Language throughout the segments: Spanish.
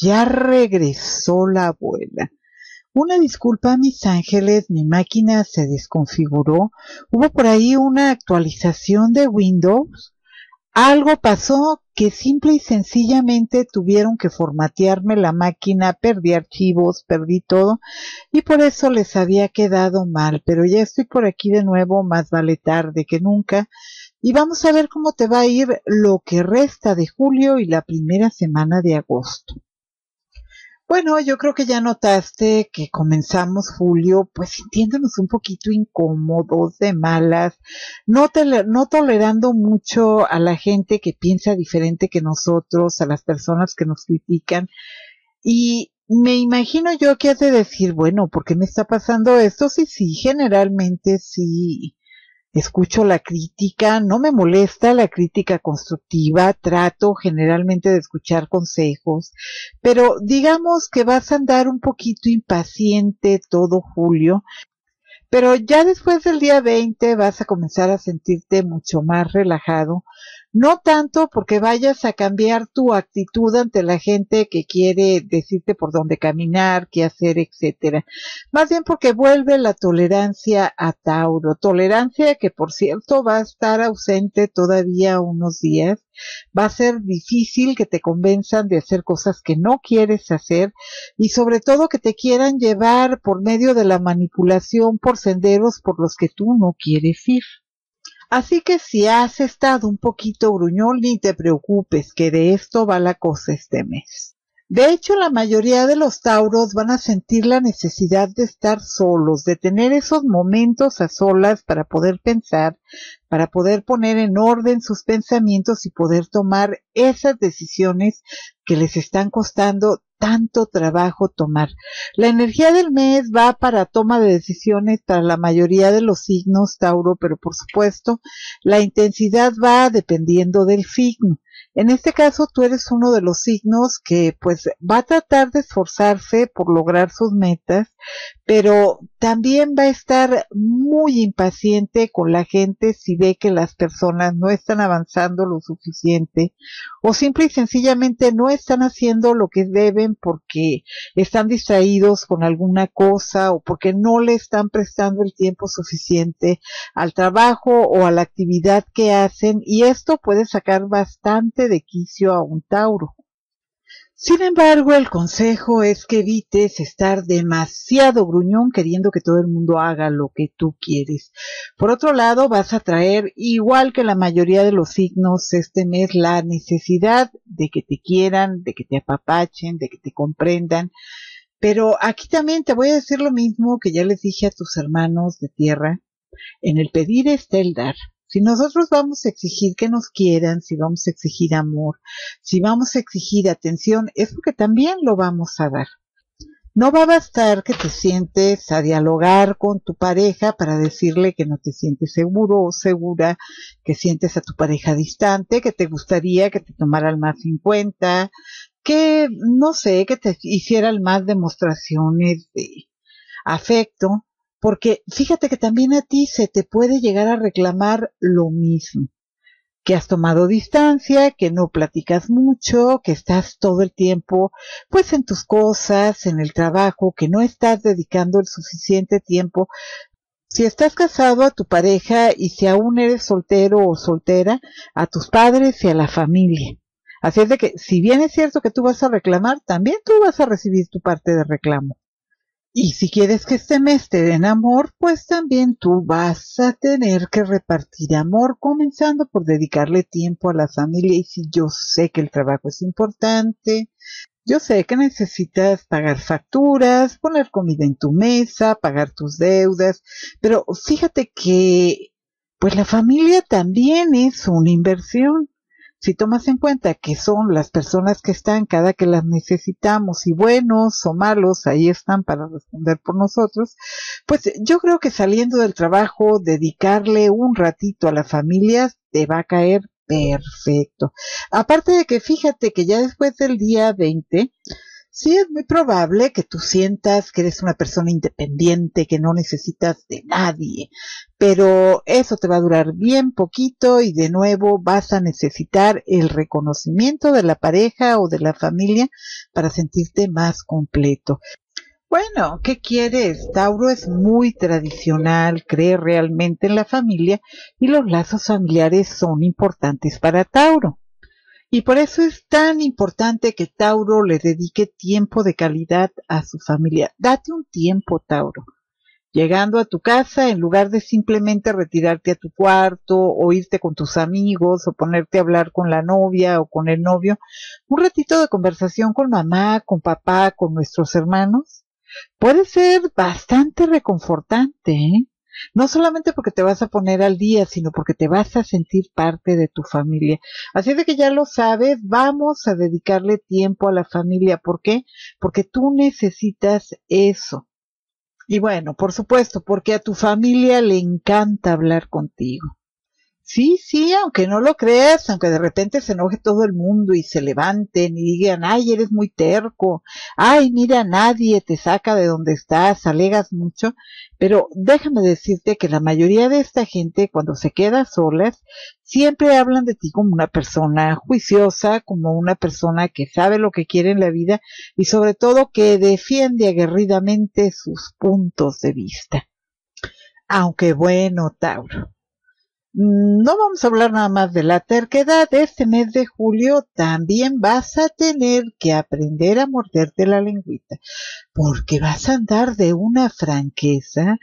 Ya regresó la abuela. Una disculpa, mis ángeles, mi máquina se desconfiguró. Hubo por ahí una actualización de Windows. Algo pasó que simple y sencillamente tuvieron que formatearme la máquina, perdí archivos, perdí todo y por eso les había quedado mal. Pero ya estoy por aquí de nuevo, más vale tarde que nunca y vamos a ver cómo te va a ir lo que resta de julio y la primera semana de agosto. Bueno, yo creo que ya notaste que comenzamos julio pues sintiéndonos un poquito incómodos, de malas, no, no tolerando mucho a la gente que piensa diferente que nosotros, a las personas que nos critican. Y me imagino yo que has de decir, bueno, ¿por qué me está pasando esto? Sí, sí, generalmente sí escucho la crítica, no me molesta la crítica constructiva, trato generalmente de escuchar consejos, pero digamos que vas a andar un poquito impaciente todo julio, pero ya después del día 20 vas a comenzar a sentirte mucho más relajado, no tanto porque vayas a cambiar tu actitud ante la gente que quiere decirte por dónde caminar, qué hacer, etcétera. Más bien porque vuelve la tolerancia a Tauro. Tolerancia que, por cierto, va a estar ausente todavía unos días. Va a ser difícil que te convenzan de hacer cosas que no quieres hacer y sobre todo que te quieran llevar por medio de la manipulación por senderos por los que tú no quieres ir. Así que si has estado un poquito gruñón, ni te preocupes, que de esto va la cosa este mes. De hecho, la mayoría de los tauros van a sentir la necesidad de estar solos, de tener esos momentos a solas para poder pensar, para poder poner en orden sus pensamientos y poder tomar esas decisiones que les están costando tanto trabajo tomar. La energía del mes va para toma de decisiones para la mayoría de los signos Tauro, pero por supuesto la intensidad va dependiendo del signo. En este caso tú eres uno de los signos que pues va a tratar de esforzarse por lograr sus metas, pero también va a estar muy impaciente con la gente si ve que las personas no están avanzando lo suficiente o simple y sencillamente no están haciendo lo que deben porque están distraídos con alguna cosa o porque no le están prestando el tiempo suficiente al trabajo o a la actividad que hacen. Y esto puede sacar bastante de quicio a un Tauro. Sin embargo, el consejo es que evites estar demasiado gruñón queriendo que todo el mundo haga lo que tú quieres. Por otro lado, vas a traer, igual que la mayoría de los signos este mes, la necesidad de que te quieran, de que te apapachen, de que te comprendan. Pero aquí también te voy a decir lo mismo que ya les dije a tus hermanos de tierra. En el pedir está el dar. Si nosotros vamos a exigir que nos quieran, si vamos a exigir amor, si vamos a exigir atención, es porque también lo vamos a dar. No va a bastar que te sientes a dialogar con tu pareja para decirle que no te sientes seguro o segura, que sientes a tu pareja distante, que te gustaría que te tomaran más en cuenta, que no sé, que te hicieran más demostraciones de afecto, porque fíjate que también a ti se te puede llegar a reclamar lo mismo, que has tomado distancia, que no platicas mucho, que estás todo el tiempo pues en tus cosas, en el trabajo, que no estás dedicando el suficiente tiempo. Si estás casado a tu pareja y si aún eres soltero o soltera, a tus padres y a la familia. Así es de que, si bien es cierto que tú vas a reclamar, también tú vas a recibir tu parte de reclamo. Y si quieres que este mes te den amor, pues también tú vas a tener que repartir amor, comenzando por dedicarle tiempo a la familia. Y si yo sé que el trabajo es importante, yo sé que necesitas pagar facturas, poner comida en tu mesa, pagar tus deudas, pero fíjate que, pues la familia también es una inversión si tomas en cuenta que son las personas que están cada que las necesitamos y buenos o malos, ahí están para responder por nosotros, pues yo creo que saliendo del trabajo, dedicarle un ratito a la familia te va a caer perfecto. Aparte de que fíjate que ya después del día 20, Sí, es muy probable que tú sientas que eres una persona independiente, que no necesitas de nadie, pero eso te va a durar bien poquito y de nuevo vas a necesitar el reconocimiento de la pareja o de la familia para sentirte más completo. Bueno, ¿qué quieres? Tauro es muy tradicional, cree realmente en la familia y los lazos familiares son importantes para Tauro. Y por eso es tan importante que Tauro le dedique tiempo de calidad a su familia. Date un tiempo, Tauro. Llegando a tu casa, en lugar de simplemente retirarte a tu cuarto o irte con tus amigos o ponerte a hablar con la novia o con el novio, un ratito de conversación con mamá, con papá, con nuestros hermanos, puede ser bastante reconfortante, ¿eh? No solamente porque te vas a poner al día, sino porque te vas a sentir parte de tu familia. Así de que ya lo sabes, vamos a dedicarle tiempo a la familia. ¿Por qué? Porque tú necesitas eso. Y bueno, por supuesto, porque a tu familia le encanta hablar contigo. Sí, sí, aunque no lo creas, aunque de repente se enoje todo el mundo y se levanten y digan, ay, eres muy terco, ay, mira, nadie te saca de donde estás, alegas mucho, pero déjame decirte que la mayoría de esta gente, cuando se queda solas, siempre hablan de ti como una persona juiciosa, como una persona que sabe lo que quiere en la vida y sobre todo que defiende aguerridamente sus puntos de vista. Aunque bueno, Tauro, no vamos a hablar nada más de la terquedad. Este mes de julio también vas a tener que aprender a morderte la lengüita, porque vas a andar de una franqueza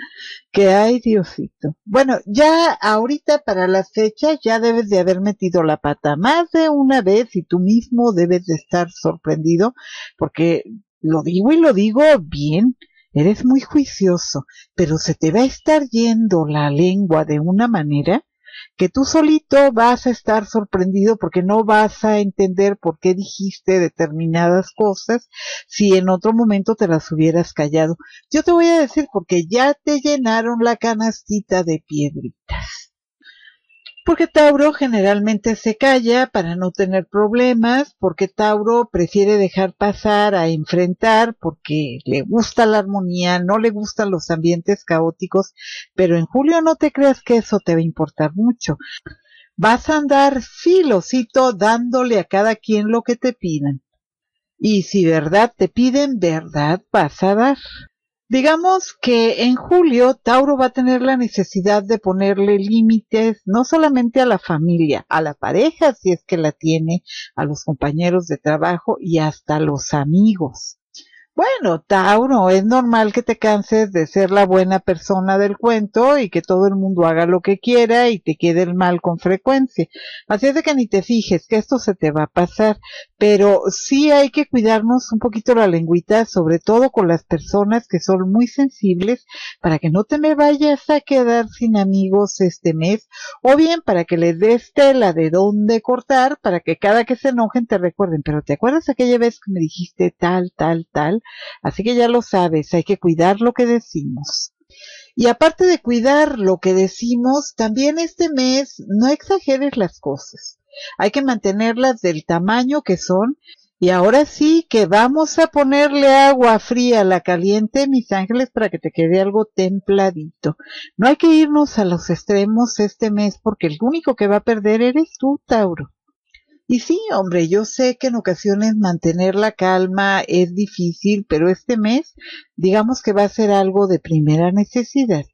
que hay, Diosito. Bueno, ya ahorita para las fechas ya debes de haber metido la pata más de una vez y tú mismo debes de estar sorprendido, porque lo digo y lo digo bien. Eres muy juicioso, pero se te va a estar yendo la lengua de una manera que tú solito vas a estar sorprendido porque no vas a entender por qué dijiste determinadas cosas si en otro momento te las hubieras callado. Yo te voy a decir porque ya te llenaron la canastita de piedritas. Porque Tauro generalmente se calla para no tener problemas, porque Tauro prefiere dejar pasar a enfrentar, porque le gusta la armonía, no le gustan los ambientes caóticos, pero en julio no te creas que eso te va a importar mucho. Vas a andar filosito dándole a cada quien lo que te piden. Y si verdad te piden, verdad vas a dar. Digamos que en julio Tauro va a tener la necesidad de ponerle límites no solamente a la familia, a la pareja si es que la tiene, a los compañeros de trabajo y hasta a los amigos. Bueno, Tauro, es normal que te canses de ser la buena persona del cuento y que todo el mundo haga lo que quiera y te quede el mal con frecuencia. Así es de que ni te fijes que esto se te va a pasar, pero sí hay que cuidarnos un poquito la lengüita, sobre todo con las personas que son muy sensibles, para que no te me vayas a quedar sin amigos este mes, o bien para que les des tela de dónde cortar, para que cada que se enojen te recuerden, pero ¿te acuerdas aquella vez que me dijiste tal, tal, tal? Así que ya lo sabes, hay que cuidar lo que decimos. Y aparte de cuidar lo que decimos, también este mes no exageres las cosas. Hay que mantenerlas del tamaño que son. Y ahora sí que vamos a ponerle agua fría a la caliente, mis ángeles, para que te quede algo templadito. No hay que irnos a los extremos este mes porque el único que va a perder eres tú, Tauro. Y sí, hombre, yo sé que en ocasiones mantener la calma es difícil, pero este mes digamos que va a ser algo de primera necesidad.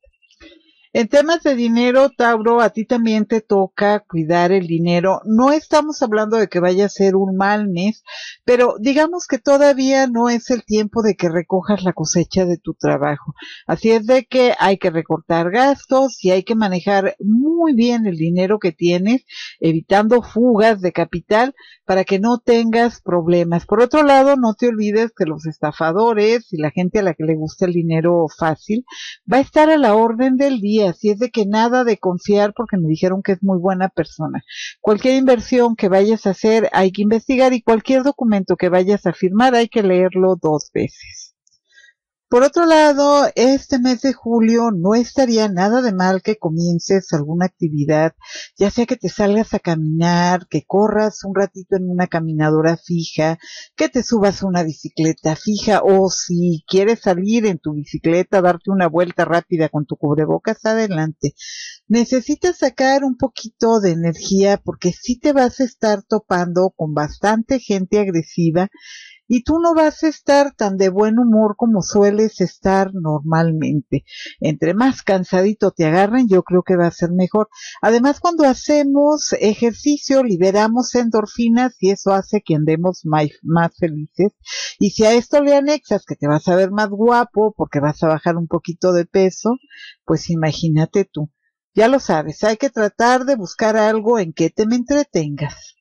En temas de dinero, Tauro, a ti también te toca cuidar el dinero. No estamos hablando de que vaya a ser un mal mes, pero digamos que todavía no es el tiempo de que recojas la cosecha de tu trabajo. Así es de que hay que recortar gastos y hay que manejar muy bien el dinero que tienes, evitando fugas de capital para que no tengas problemas. Por otro lado, no te olvides que los estafadores y la gente a la que le gusta el dinero fácil va a estar a la orden del día así es de que nada de confiar porque me dijeron que es muy buena persona. Cualquier inversión que vayas a hacer hay que investigar y cualquier documento que vayas a firmar hay que leerlo dos veces. Por otro lado, este mes de julio no estaría nada de mal que comiences alguna actividad, ya sea que te salgas a caminar, que corras un ratito en una caminadora fija, que te subas a una bicicleta fija o si quieres salir en tu bicicleta, darte una vuelta rápida con tu cubrebocas, adelante. Necesitas sacar un poquito de energía porque si te vas a estar topando con bastante gente agresiva y tú no vas a estar tan de buen humor como sueles estar normalmente. Entre más cansadito te agarren, yo creo que va a ser mejor. Además, cuando hacemos ejercicio, liberamos endorfinas y eso hace que andemos más, más felices. Y si a esto le anexas que te vas a ver más guapo porque vas a bajar un poquito de peso, pues imagínate tú. Ya lo sabes, hay que tratar de buscar algo en que te me entretengas.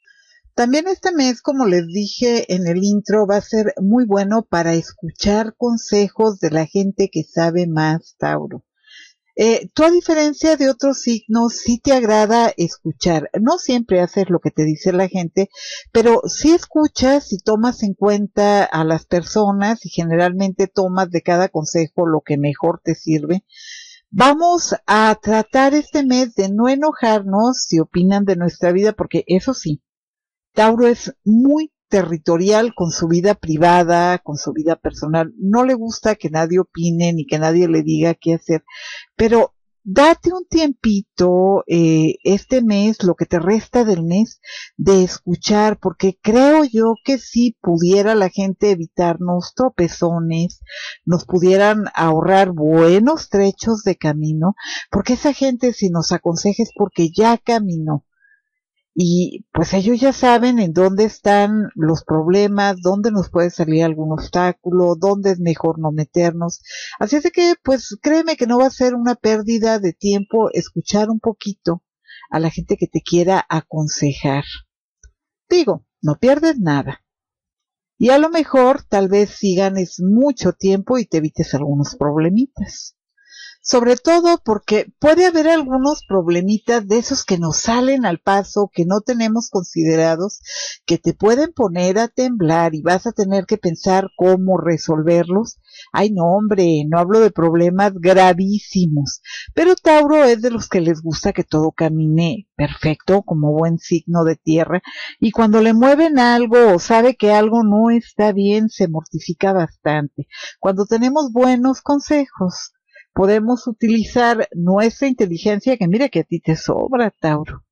También este mes, como les dije en el intro, va a ser muy bueno para escuchar consejos de la gente que sabe más, Tauro. Eh, tú a diferencia de otros signos, sí te agrada escuchar. No siempre haces lo que te dice la gente, pero sí escuchas y tomas en cuenta a las personas y generalmente tomas de cada consejo lo que mejor te sirve. Vamos a tratar este mes de no enojarnos si opinan de nuestra vida, porque eso sí, Tauro es muy territorial con su vida privada, con su vida personal. No le gusta que nadie opine ni que nadie le diga qué hacer, pero date un tiempito eh, este mes, lo que te resta del mes, de escuchar, porque creo yo que si pudiera la gente evitarnos tropezones, nos pudieran ahorrar buenos trechos de camino, porque esa gente si nos aconseja es porque ya caminó y pues ellos ya saben en dónde están los problemas, dónde nos puede salir algún obstáculo, dónde es mejor no meternos. Así es de que pues créeme que no va a ser una pérdida de tiempo escuchar un poquito a la gente que te quiera aconsejar. Digo, no pierdes nada. Y a lo mejor tal vez si ganes mucho tiempo y te evites algunos problemitas sobre todo porque puede haber algunos problemitas de esos que nos salen al paso, que no tenemos considerados, que te pueden poner a temblar y vas a tener que pensar cómo resolverlos. Ay, no, hombre, no hablo de problemas gravísimos, pero Tauro es de los que les gusta que todo camine perfecto, como buen signo de tierra, y cuando le mueven algo o sabe que algo no está bien, se mortifica bastante. Cuando tenemos buenos consejos, podemos utilizar nuestra inteligencia, que mire que a ti te sobra, Tauro.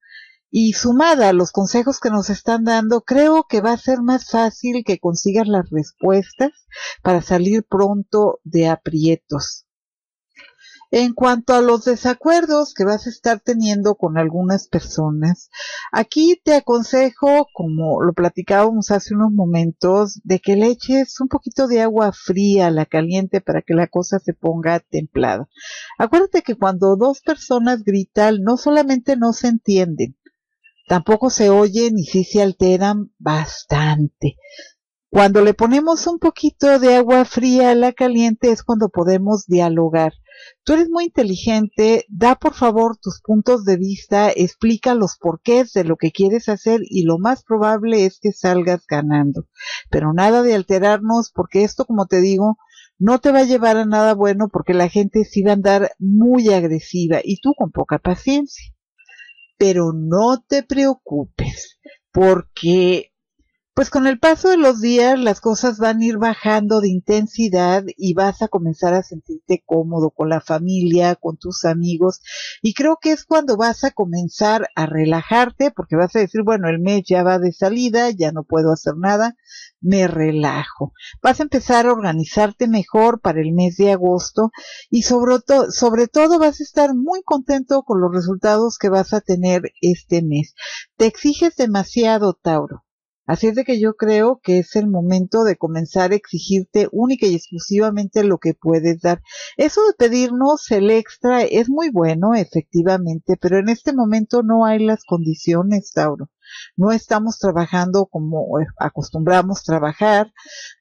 Y sumada a los consejos que nos están dando, creo que va a ser más fácil que consigas las respuestas para salir pronto de aprietos. En cuanto a los desacuerdos que vas a estar teniendo con algunas personas, aquí te aconsejo, como lo platicábamos hace unos momentos, de que le eches un poquito de agua fría a la caliente para que la cosa se ponga templada. Acuérdate que cuando dos personas gritan, no solamente no se entienden, tampoco se oyen y sí se alteran bastante. Cuando le ponemos un poquito de agua fría a la caliente es cuando podemos dialogar. Tú eres muy inteligente, da por favor tus puntos de vista, explica los porqués de lo que quieres hacer y lo más probable es que salgas ganando. Pero nada de alterarnos porque esto, como te digo, no te va a llevar a nada bueno porque la gente sí va a andar muy agresiva y tú con poca paciencia. Pero no te preocupes porque pues con el paso de los días las cosas van a ir bajando de intensidad y vas a comenzar a sentirte cómodo con la familia, con tus amigos y creo que es cuando vas a comenzar a relajarte porque vas a decir, bueno, el mes ya va de salida, ya no puedo hacer nada, me relajo. Vas a empezar a organizarte mejor para el mes de agosto y sobre, todo sobre todo vas a estar muy contento con los resultados que vas a tener este mes. Te exiges demasiado, Tauro Así es de que yo creo que es el momento de comenzar a exigirte única y exclusivamente lo que puedes dar. Eso de pedirnos el extra es muy bueno, efectivamente, pero en este momento no hay las condiciones, Tauro. No estamos trabajando como eh, acostumbramos trabajar,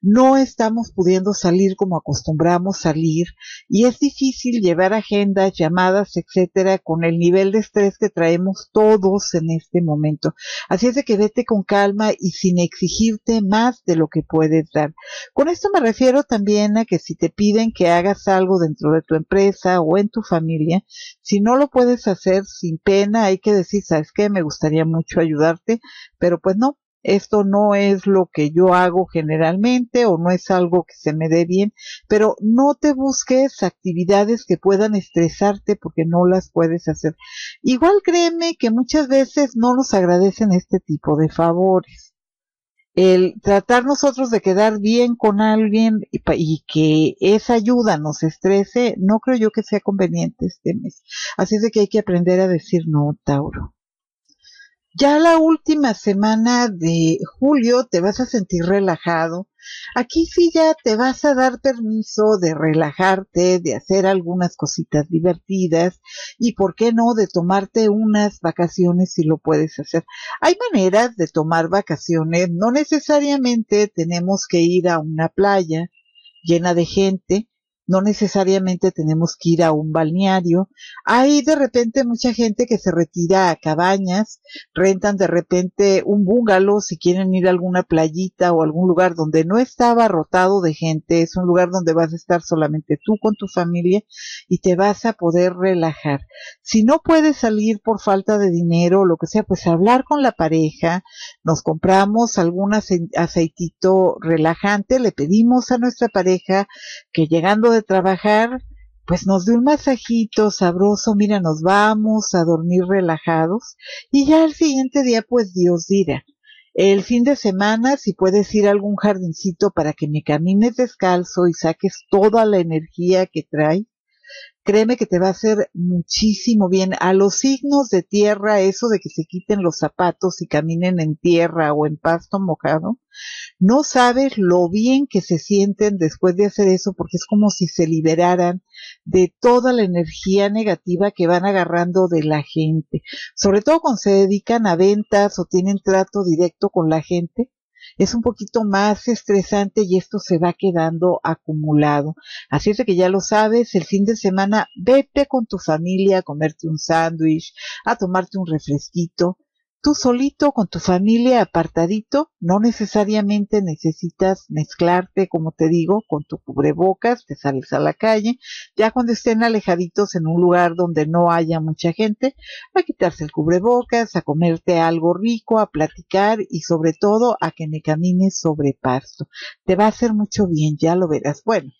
no estamos pudiendo salir como acostumbramos salir y es difícil llevar agendas, llamadas, etcétera, con el nivel de estrés que traemos todos en este momento. Así es de que vete con calma y sin exigirte más de lo que puedes dar. Con esto me refiero también a que si te piden que hagas algo dentro de tu empresa o en tu familia, si no lo puedes hacer sin pena, hay que decir, sabes qué, me gustaría mucho pero pues no, esto no es lo que yo hago generalmente o no es algo que se me dé bien, pero no te busques actividades que puedan estresarte porque no las puedes hacer. Igual créeme que muchas veces no nos agradecen este tipo de favores el tratar nosotros de quedar bien con alguien y, que esa ayuda nos estrese, no creo yo que sea conveniente este mes. Así es de que hay que aprender a decir no, Tauro. Ya la última semana de julio te vas a sentir relajado. Aquí sí ya te vas a dar permiso de relajarte, de hacer algunas cositas divertidas y, ¿por qué no?, de tomarte unas vacaciones si lo puedes hacer. Hay maneras de tomar vacaciones, no necesariamente tenemos que ir a una playa llena de gente, no necesariamente tenemos que ir a un balneario. Hay de repente mucha gente que se retira a cabañas, rentan de repente un bungalow si quieren ir a alguna playita o algún lugar donde no está abarrotado de gente, es un lugar donde vas a estar solamente tú con tu familia y te vas a poder relajar. Si no puedes salir por falta de dinero o lo que sea, pues hablar con la pareja, nos compramos algún aceitito relajante, le pedimos a nuestra pareja que llegando de trabajar, pues nos dé un masajito sabroso, mira, nos vamos a dormir relajados y ya al siguiente día, pues Dios dirá. El fin de semana, si puedes ir a algún jardincito para que me camines descalzo y saques toda la energía que trae, créeme que te va a hacer muchísimo bien. A los signos de tierra, eso de que se quiten los zapatos y caminen en tierra o en pasto mojado, no sabes lo bien que se sienten después de hacer eso porque es como si se liberaran de toda la energía negativa que van agarrando de la gente. Sobre todo cuando se dedican a ventas o tienen trato directo con la gente es un poquito más estresante y esto se va quedando acumulado. Así es que ya lo sabes, el fin de semana vete con tu familia a comerte un sándwich, a tomarte un refresquito, tú solito con tu familia apartadito, no necesariamente necesitas mezclarte, como te digo, con tu cubrebocas, te sales a la calle, ya cuando estén alejaditos en un lugar donde no haya mucha gente, a quitarse el cubrebocas, a comerte algo rico, a platicar y sobre todo a que me camines sobre pasto. Te va a hacer mucho bien, ya lo verás. Bueno,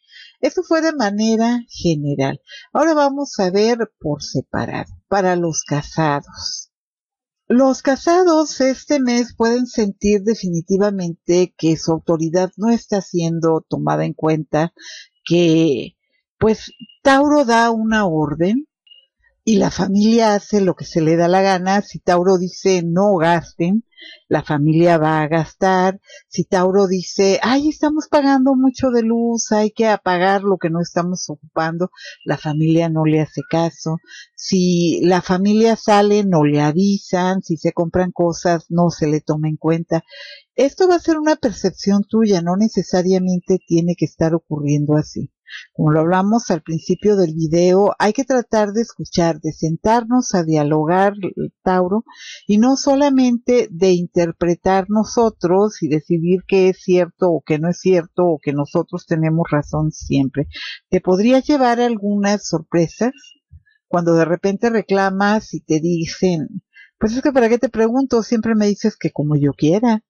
eso fue de manera general. Ahora vamos a ver por separado. Para los casados. Los casados este mes pueden sentir definitivamente que su autoridad no está siendo tomada en cuenta, que pues Tauro da una orden y la familia hace lo que se le da la gana. Si Tauro dice no gasten, la familia va a gastar. Si Tauro dice, ay, estamos pagando mucho de luz, hay que apagar lo que no estamos ocupando, la familia no le hace caso. Si la familia sale, no le avisan. Si se compran cosas, no se le toma en cuenta. Esto va a ser una percepción tuya, no necesariamente tiene que estar ocurriendo así. Como lo hablamos al principio del video, hay que tratar de escuchar, de sentarnos a dialogar, Tauro, y no solamente de interpretar nosotros y decidir qué es cierto o qué no es cierto o que nosotros tenemos razón siempre. Te podría llevar algunas sorpresas cuando de repente reclamas y te dicen, pues es que para qué te pregunto, siempre me dices que como yo quiera.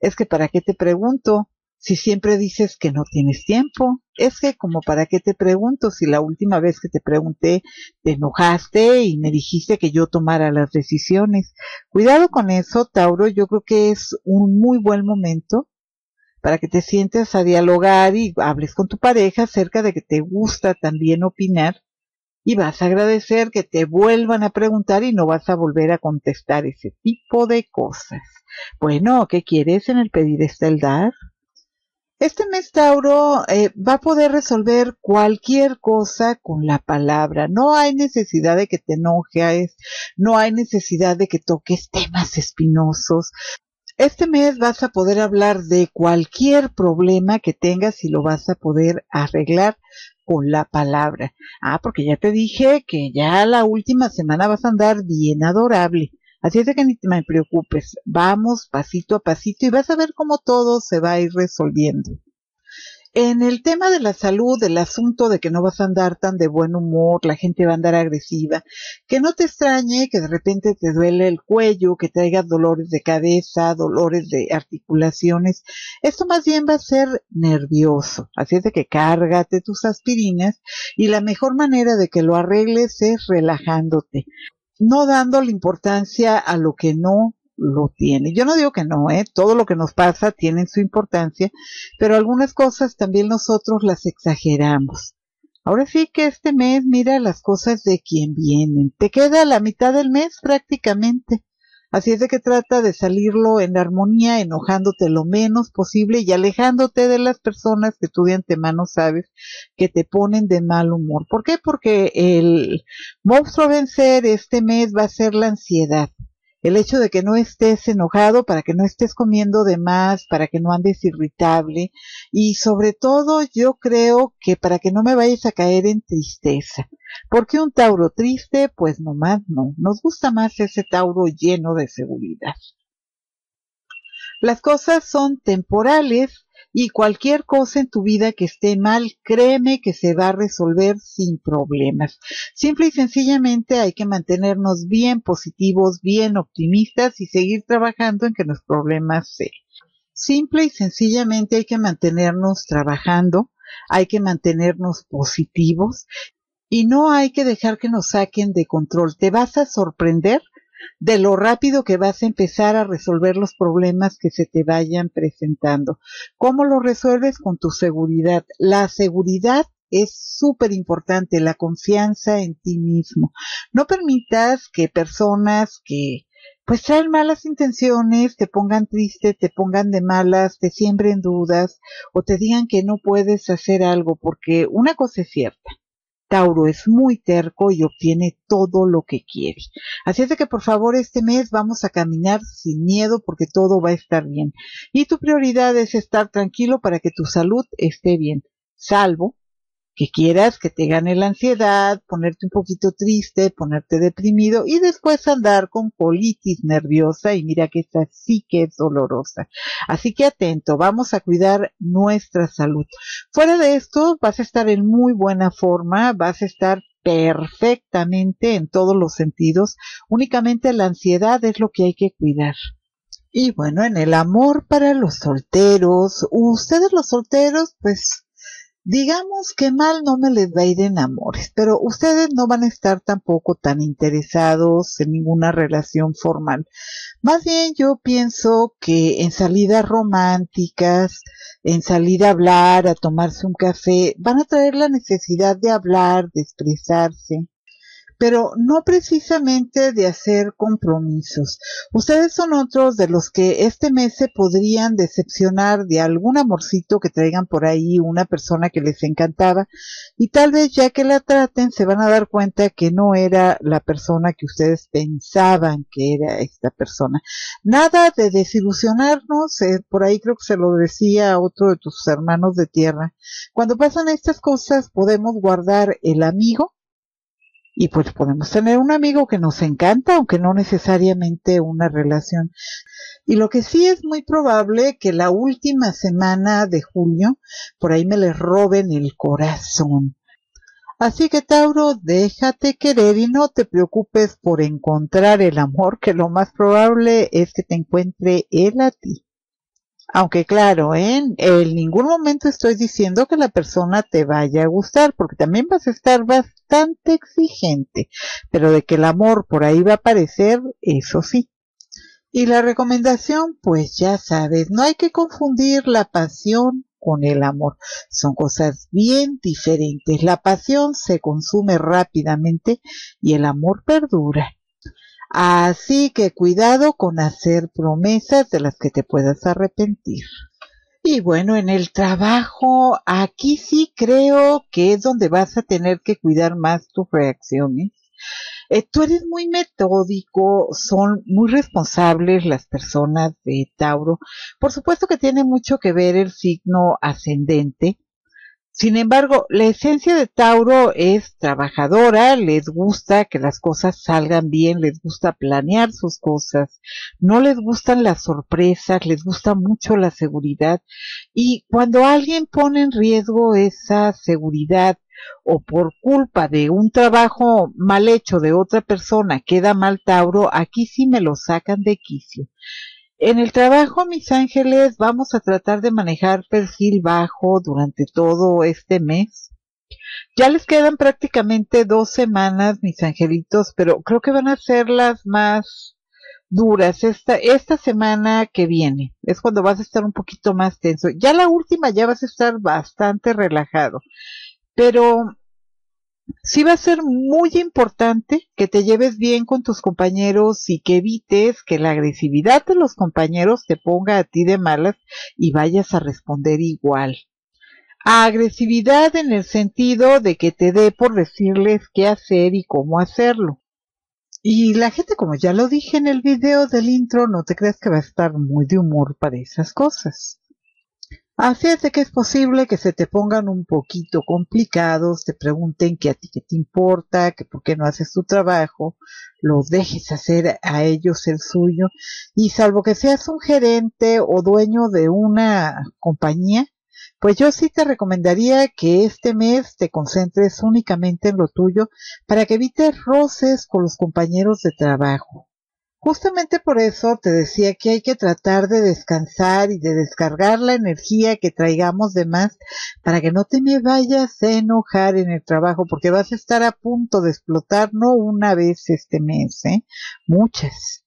Es que para qué te pregunto, si siempre dices que no tienes tiempo? Es que como para qué te pregunto si la última vez que te pregunté te enojaste y me dijiste que yo tomara las decisiones. Cuidado con eso, Tauro, yo creo que es un muy buen momento para que te sientes a dialogar y hables con tu pareja acerca de que te gusta también opinar y vas a agradecer que te vuelvan a preguntar y no vas a volver a contestar ese tipo de cosas. Bueno, ¿qué quieres en el pedir este el dar? Este mes Tauro eh, va a poder resolver cualquier cosa con la palabra. No hay necesidad de que te enojes, no hay necesidad de que toques temas espinosos. Este mes vas a poder hablar de cualquier problema que tengas y lo vas a poder arreglar con la palabra. Ah, porque ya te dije que ya la última semana vas a andar bien adorable. Así es de que ni te me preocupes, vamos pasito a pasito y vas a ver cómo todo se va a ir resolviendo. En el tema de la salud, el asunto de que no vas a andar tan de buen humor, la gente va a andar agresiva, que no te extrañe que de repente te duele el cuello, que traigas dolores de cabeza, dolores de articulaciones. Esto más bien va a ser nervioso. Así es de que cárgate tus aspirinas y la mejor manera de que lo arregles es relajándote no dando la importancia a lo que no lo tiene. Yo no digo que no, ¿eh? todo lo que nos pasa tiene su importancia, pero algunas cosas también nosotros las exageramos. Ahora sí que este mes mira las cosas de quien vienen. Te queda la mitad del mes prácticamente. Así es de que trata de salirlo en armonía, enojándote lo menos posible y alejándote de las personas que tú de antemano sabes que te ponen de mal humor. ¿Por qué? Porque el monstruo a vencer este mes va a ser la ansiedad el hecho de que no estés enojado, para que no estés comiendo de más, para que no andes irritable y sobre todo yo creo que para que no me vayas a caer en tristeza. Porque un Tauro triste, pues nomás no. Nos gusta más ese Tauro lleno de seguridad. Las cosas son temporales y cualquier cosa en tu vida que esté mal, créeme que se va a resolver sin problemas. Simple y sencillamente hay que mantenernos bien positivos, bien optimistas y seguir trabajando en que los problemas se. Simple y sencillamente hay que mantenernos trabajando, hay que mantenernos positivos y no hay que dejar que nos saquen de control. Te vas a sorprender de lo rápido que vas a empezar a resolver los problemas que se te vayan presentando. ¿Cómo lo resuelves? Con tu seguridad. La seguridad es súper importante, la confianza en ti mismo. No permitas que personas que pues traen malas intenciones, te pongan triste, te pongan de malas, te siembren dudas o te digan que no puedes hacer algo, porque una cosa es cierta, Tauro es muy terco y obtiene todo lo que quiere. Así es de que por favor este mes vamos a caminar sin miedo porque todo va a estar bien. Y tu prioridad es estar tranquilo para que tu salud esté bien, salvo que quieras que te gane la ansiedad, ponerte un poquito triste, ponerte deprimido y después andar con colitis nerviosa y mira que esta sí que es dolorosa. Así que atento, vamos a cuidar nuestra salud. Fuera de esto, vas a estar en muy buena forma, vas a estar perfectamente en todos los sentidos, únicamente la ansiedad es lo que hay que cuidar. Y bueno, en el amor para los solteros, ustedes los solteros, pues Digamos que mal no me les va a ir en amores, pero ustedes no van a estar tampoco tan interesados en ninguna relación formal. Más bien yo pienso que en salidas románticas, en salir a hablar, a tomarse un café, van a traer la necesidad de hablar, de expresarse pero no precisamente de hacer compromisos. Ustedes son otros de los que este mes se podrían decepcionar de algún amorcito que traigan por ahí una persona que les encantaba y tal vez ya que la traten se van a dar cuenta que no era la persona que ustedes pensaban que era esta persona. Nada de desilusionarnos, eh, por ahí creo que se lo decía otro de tus hermanos de tierra. Cuando pasan estas cosas podemos guardar el amigo y pues podemos tener un amigo que nos encanta, aunque no necesariamente una relación. Y lo que sí es muy probable que la última semana de julio, por ahí me les roben el corazón. Así que Tauro, déjate querer y no te preocupes por encontrar el amor, que lo más probable es que te encuentre él a ti. Aunque claro, en ningún momento estoy diciendo que la persona te vaya a gustar, porque también vas a estar bastante exigente, pero de que el amor por ahí va a aparecer, eso sí. Y la recomendación, pues ya sabes, no hay que confundir la pasión con el amor. Son cosas bien diferentes. La pasión se consume rápidamente y el amor perdura. Así que cuidado con hacer promesas de las que te puedas arrepentir. Y bueno, en el trabajo, aquí sí creo que es donde vas a tener que cuidar más tus reacciones. Eh, tú eres muy metódico, son muy responsables las personas de Tauro. Por supuesto que tiene mucho que ver el signo ascendente. Sin embargo, la esencia de Tauro es trabajadora, les gusta que las cosas salgan bien, les gusta planear sus cosas, no les gustan las sorpresas, les gusta mucho la seguridad y cuando alguien pone en riesgo esa seguridad o por culpa de un trabajo mal hecho de otra persona queda mal Tauro, aquí sí me lo sacan de quicio. En el trabajo, mis ángeles, vamos a tratar de manejar perfil bajo durante todo este mes. Ya les quedan prácticamente dos semanas, mis angelitos, pero creo que van a ser las más duras. Esta, esta semana que viene es cuando vas a estar un poquito más tenso. Ya la última ya vas a estar bastante relajado. Pero sí va a ser muy importante que te lleves bien con tus compañeros y que evites que la agresividad de los compañeros te ponga a ti de malas y vayas a responder igual. agresividad en el sentido de que te dé por decirles qué hacer y cómo hacerlo. Y la gente, como ya lo dije en el video del intro, no te creas que va a estar muy de humor para esas cosas. Así es de que es posible que se te pongan un poquito complicados, te pregunten que a ti qué te importa, que por qué no haces tu trabajo, los dejes hacer a ellos el suyo, y salvo que seas un gerente o dueño de una compañía, pues yo sí te recomendaría que este mes te concentres únicamente en lo tuyo para que evites roces con los compañeros de trabajo. Justamente por eso te decía que hay que tratar de descansar y de descargar la energía que traigamos de más para que no te me vayas a enojar en el trabajo porque vas a estar a punto de explotar no una vez este mes, ¿eh? muchas.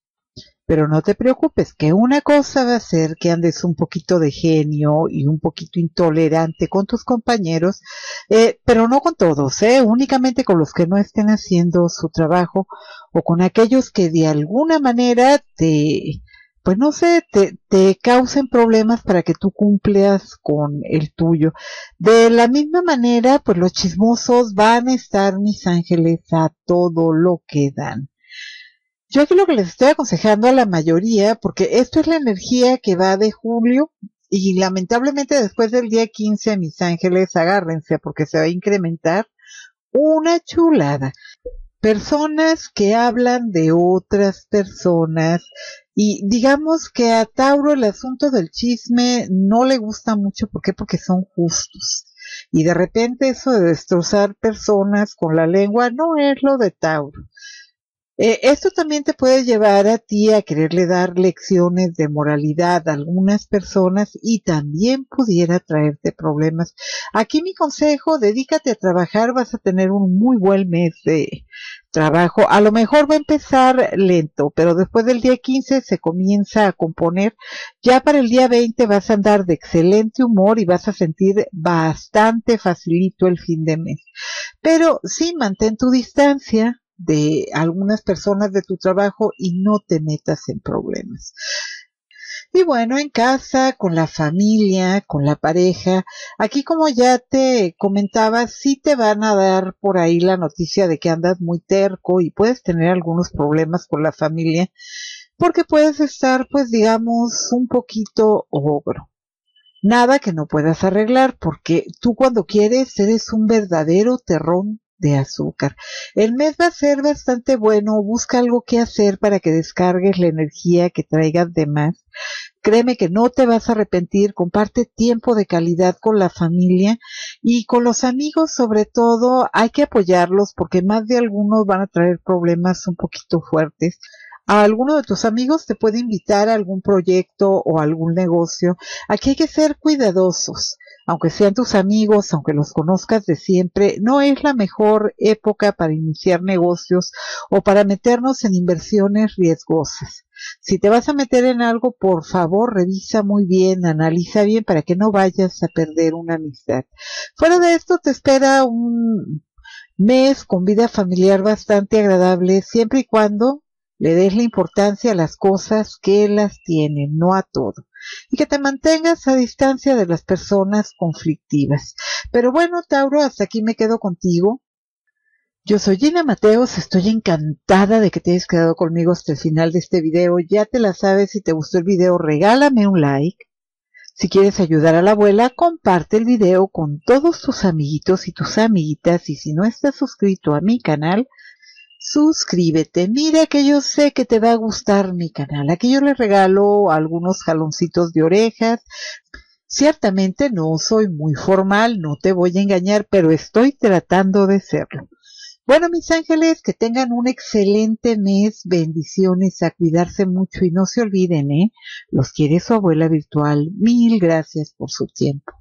Pero no te preocupes, que una cosa va a ser que andes un poquito de genio y un poquito intolerante con tus compañeros, eh, pero no con todos, ¿eh? únicamente con los que no estén haciendo su trabajo o con aquellos que de alguna manera te, pues no sé, te, te causen problemas para que tú cumplas con el tuyo. De la misma manera, pues los chismosos van a estar, mis ángeles, a todo lo que dan. Yo aquí lo que les estoy aconsejando a la mayoría, porque esto es la energía que va de julio y lamentablemente después del día 15, mis ángeles, agárrense porque se va a incrementar una chulada. Personas que hablan de otras personas y digamos que a Tauro el asunto del chisme no le gusta mucho. ¿Por qué? Porque son justos. Y de repente eso de destrozar personas con la lengua no es lo de Tauro. Eh, esto también te puede llevar a ti a quererle dar lecciones de moralidad a algunas personas y también pudiera traerte problemas. Aquí mi consejo, dedícate a trabajar, vas a tener un muy buen mes de trabajo. A lo mejor va a empezar lento, pero después del día 15 se comienza a componer. Ya para el día 20 vas a andar de excelente humor y vas a sentir bastante facilito el fin de mes. Pero sí, mantén tu distancia, de algunas personas de tu trabajo y no te metas en problemas. Y bueno, en casa, con la familia, con la pareja, aquí como ya te comentaba, sí te van a dar por ahí la noticia de que andas muy terco y puedes tener algunos problemas con la familia, porque puedes estar, pues digamos, un poquito ogro. Nada que no puedas arreglar, porque tú cuando quieres eres un verdadero terrón de azúcar. El mes va a ser bastante bueno, busca algo que hacer para que descargues la energía que traigas de más. Créeme que no te vas a arrepentir, comparte tiempo de calidad con la familia y con los amigos sobre todo hay que apoyarlos porque más de algunos van a traer problemas un poquito fuertes a alguno de tus amigos te puede invitar a algún proyecto o algún negocio. Aquí hay que ser cuidadosos aunque sean tus amigos, aunque los conozcas de siempre, no es la mejor época para iniciar negocios o para meternos en inversiones riesgosas. Si te vas a meter en algo, por favor, revisa muy bien, analiza bien para que no vayas a perder una amistad. Fuera de esto, te espera un mes con vida familiar bastante agradable, siempre y cuando le des la importancia a las cosas que las tienen, no a todo. y que te mantengas a distancia de las personas conflictivas. Pero bueno, Tauro, hasta aquí me quedo contigo. Yo soy Gina Mateos, estoy encantada de que te hayas quedado conmigo hasta el final de este video. Ya te la sabes, si te gustó el video, regálame un like. Si quieres ayudar a la abuela, comparte el video con todos tus amiguitos y tus amiguitas. Y si no estás suscrito a mi canal, suscríbete. Mira que yo sé que te va a gustar mi canal. Aquí yo le regalo algunos jaloncitos de orejas. Ciertamente no soy muy formal, no te voy a engañar, pero estoy tratando de serlo. Bueno, mis ángeles, que tengan un excelente mes, bendiciones, a cuidarse mucho y no se olviden, ¿eh? Los quiere su abuela virtual. Mil gracias por su tiempo.